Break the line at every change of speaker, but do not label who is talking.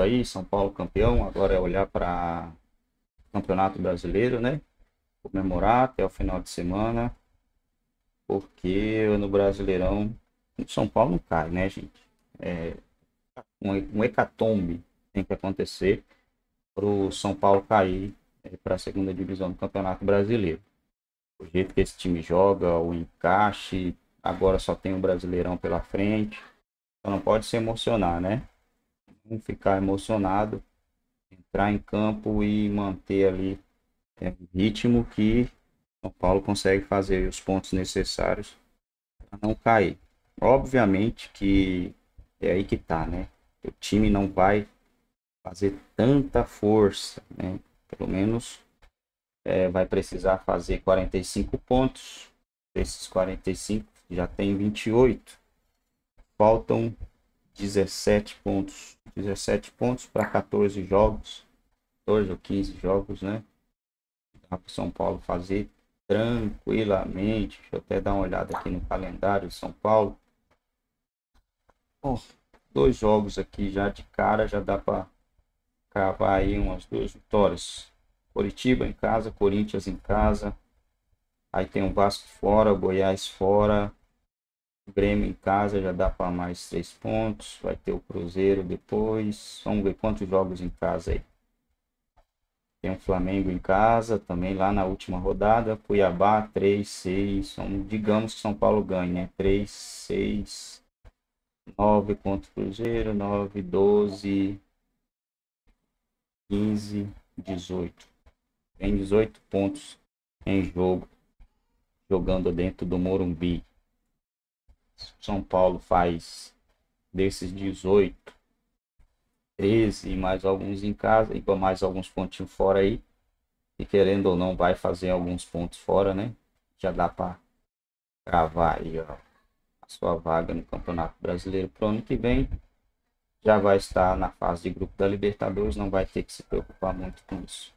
aí, São Paulo campeão, agora é olhar para Campeonato Brasileiro, né? Comemorar até o final de semana, porque no Brasileirão, São Paulo não cai, né, gente? É um, um hecatombe tem que acontecer para o São Paulo cair é, para a segunda divisão do Campeonato Brasileiro. O jeito que esse time joga, o encaixe, agora só tem o Brasileirão pela frente, então não pode se emocionar, né? Não ficar emocionado, entrar em campo e manter ali é, o ritmo que São Paulo consegue fazer os pontos necessários para não cair. Obviamente que é aí que tá, né? O time não vai fazer tanta força, né? Pelo menos é, vai precisar fazer 45 pontos. Esses 45 já tem 28. Faltam 17 pontos. 17 pontos para 14 jogos. 14 ou 15 jogos, né? Dá para São Paulo fazer tranquilamente. Deixa eu até dar uma olhada aqui no calendário de São Paulo. Bom, dois jogos aqui já de cara, já dá para cravar aí umas duas vitórias. Coritiba em casa, Corinthians em casa. Aí tem o Vasco fora, Goiás fora. Grêmio em casa já dá para mais três pontos. Vai ter o Cruzeiro depois. Vamos ver quantos jogos em casa aí. Tem o Flamengo em casa, também lá na última rodada. Cuiabá 3, 6. digamos que São Paulo ganhe, né? 3, 6, 9 contra o Cruzeiro, 9, 12, 15, 18. Tem 18 pontos em jogo, jogando dentro do Morumbi. São Paulo faz desses 18, 13 e mais alguns em casa, e mais alguns pontinhos fora aí. E querendo ou não, vai fazer alguns pontos fora, né? Já dá para gravar aí ó, a sua vaga no Campeonato Brasileiro para o ano que vem. Já vai estar na fase de grupo da Libertadores, não vai ter que se preocupar muito com isso.